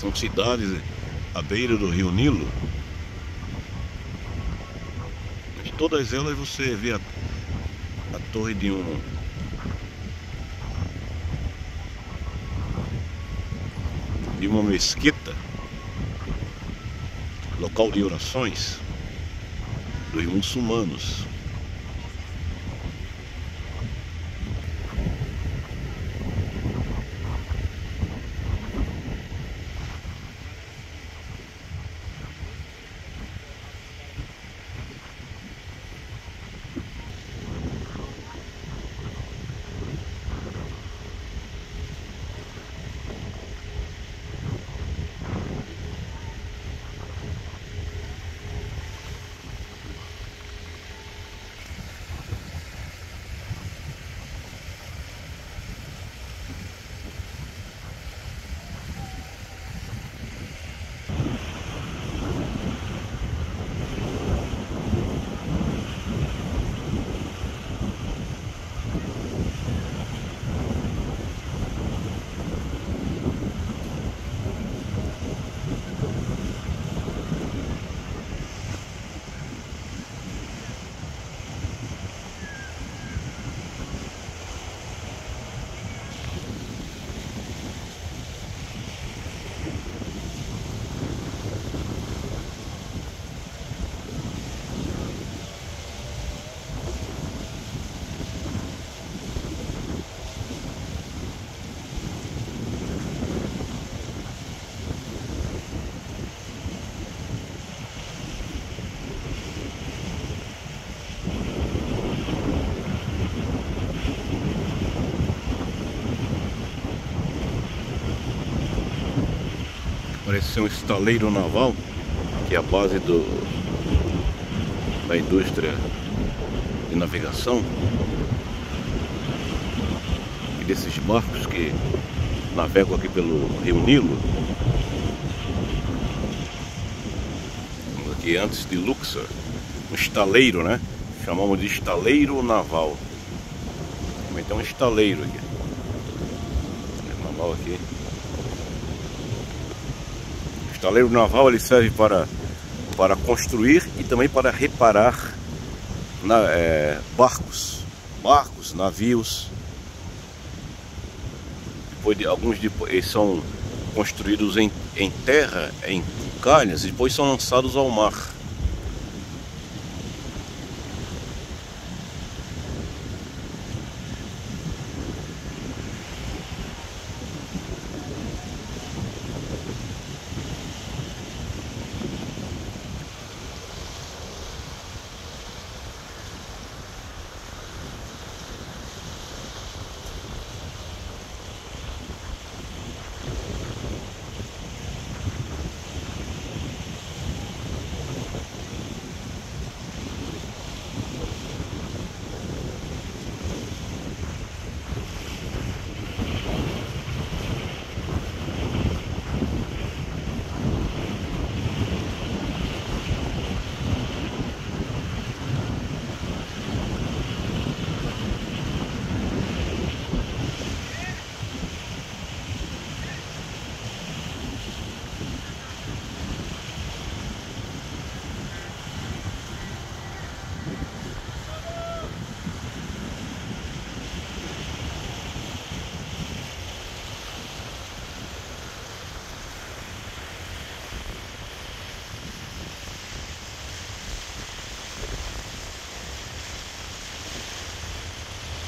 São cidades à beira do rio Nilo. Em todas elas você vê a, a torre de um de uma mesquita, local de orações dos muçulmanos. Parece ser um estaleiro naval, que é a base do, da indústria de navegação. E desses barcos que navegam aqui pelo Rio Nilo. Aqui antes de Luxor, um estaleiro, né? Chamamos de estaleiro naval. Também tem um estaleiro aqui. Naval aqui estaleiro naval ele serve para, para construir e também para reparar na, é, barcos, barcos, navios. Depois de, alguns depois, são construídos em, em terra, em calhas, e depois são lançados ao mar.